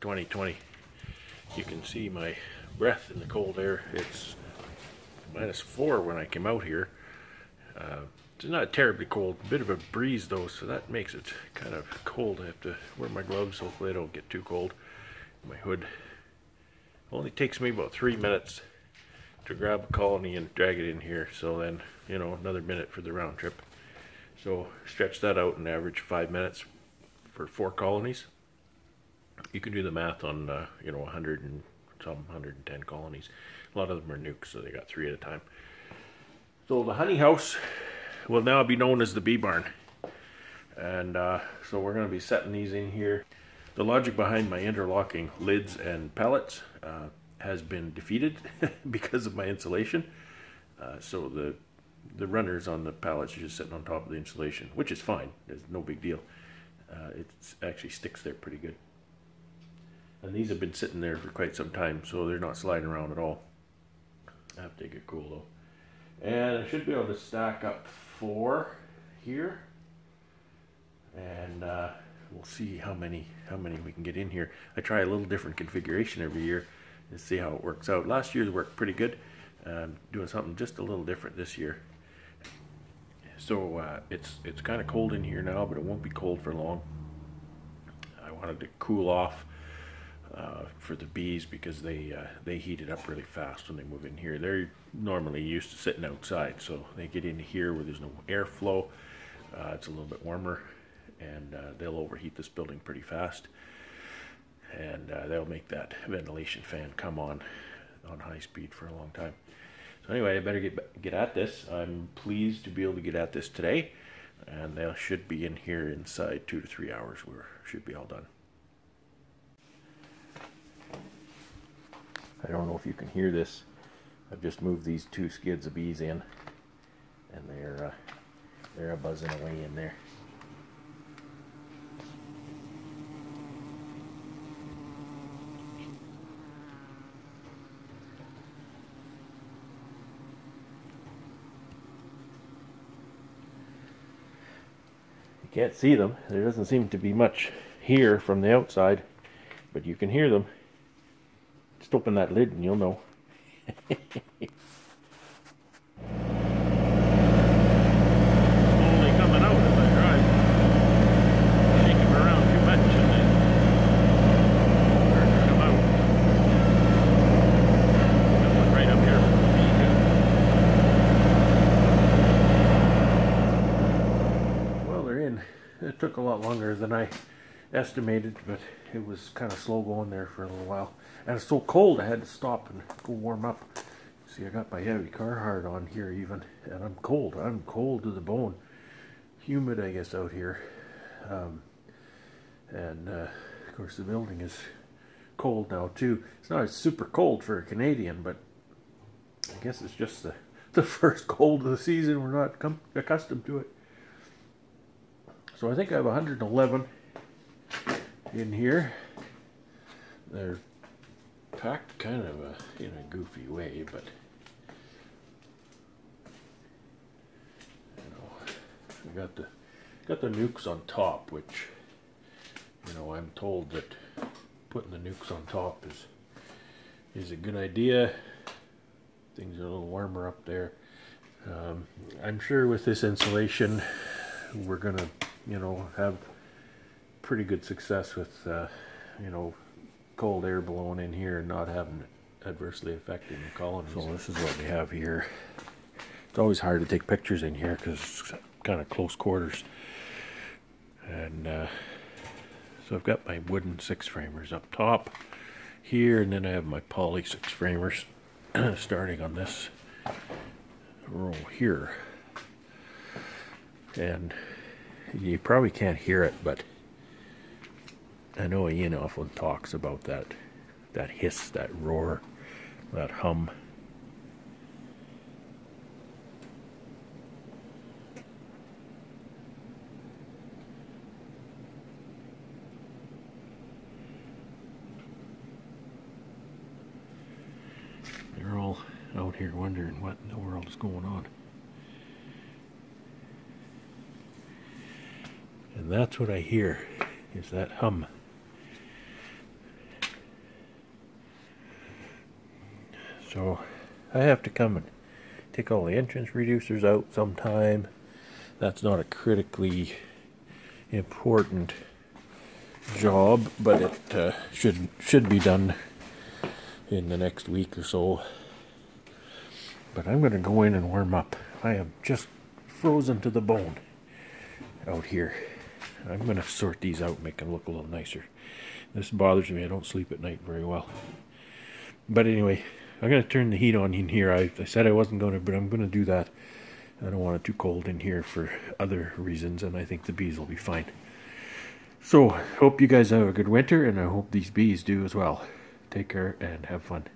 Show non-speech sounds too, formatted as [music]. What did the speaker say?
2020. You can see my breath in the cold air. It's minus four when I came out here. Uh, it's not terribly cold, bit of a breeze though, so that makes it kind of cold. I have to wear my gloves, hopefully I don't get too cold. My hood. Only takes me about three minutes to grab a colony and drag it in here, so then, you know, another minute for the round trip. So stretch that out and average five minutes for four colonies. You can do the math on, uh, you know, 100 and some 110 colonies. A lot of them are nukes, so they got three at a time. So the honey house will now be known as the bee barn. And uh, so we're going to be setting these in here. The logic behind my interlocking lids and pellets uh, has been defeated [laughs] because of my insulation. Uh, so the the runners on the pallets are just sitting on top of the insulation, which is fine. There's no big deal. Uh, it actually sticks there pretty good. And these have been sitting there for quite some time, so they're not sliding around at all. I have to get cool though. And I should be able to stack up four here. And uh, we'll see how many how many we can get in here. I try a little different configuration every year and see how it works out. Last year's worked pretty good. I'm doing something just a little different this year. So uh, it's it's kind of cold in here now, but it won't be cold for long. I wanted to cool off uh, for the bees because they uh, they heat it up really fast when they move in here. They're normally used to sitting outside, so they get in here where there's no airflow. Uh, it's a little bit warmer, and uh, they'll overheat this building pretty fast, and uh, they'll make that ventilation fan come on on high speed for a long time. So anyway, I better get get at this. I'm pleased to be able to get at this today, and they should be in here inside two to three hours. We should be all done. I don't know if you can hear this. I've just moved these two skids of bees in, and they're uh, they're buzzing away in there. You can't see them. There doesn't seem to be much here from the outside, but you can hear them. Just open that lid and you'll know. Well, they're in. It took a lot longer than I estimated, but it was kind of slow going there for a little while. And it's so cold, I had to stop and go warm up. See, I got my heavy Carhartt on here even, and I'm cold. I'm cold to the bone. Humid, I guess, out here. Um, and, uh, of course, the building is cold now, too. It's not super cold for a Canadian, but I guess it's just the, [laughs] the first cold of the season. We're not accustomed to it. So I think I have 111 in here. They're packed kind of a, in a goofy way, but you know, I got the got the nukes on top, which you know I'm told that putting the nukes on top is is a good idea. Things are a little warmer up there. Um, I'm sure with this insulation, we're gonna you know, have pretty good success with, uh, you know, cold air blowing in here and not having it adversely affecting the colonies. So this is what we have here. It's always hard to take pictures in here because it's kind of close quarters. And uh, so I've got my wooden six framers up top here, and then I have my poly six framers [clears throat] starting on this row here. And you probably can't hear it, but I know Ian often talks about that, that hiss, that roar, that hum. They're all out here wondering what in the world is going on. And that's what I hear, is that hum. So I have to come and take all the entrance reducers out sometime. That's not a critically important job, but it uh, should should be done in the next week or so. But I'm going to go in and warm up. I am just frozen to the bone out here. I'm going to sort these out, and make them look a little nicer. This bothers me. I don't sleep at night very well. But anyway, I'm to turn the heat on in here. I, I said I wasn't going to, but I'm going to do that. I don't want it too cold in here for other reasons, and I think the bees will be fine. So, hope you guys have a good winter, and I hope these bees do as well. Take care and have fun.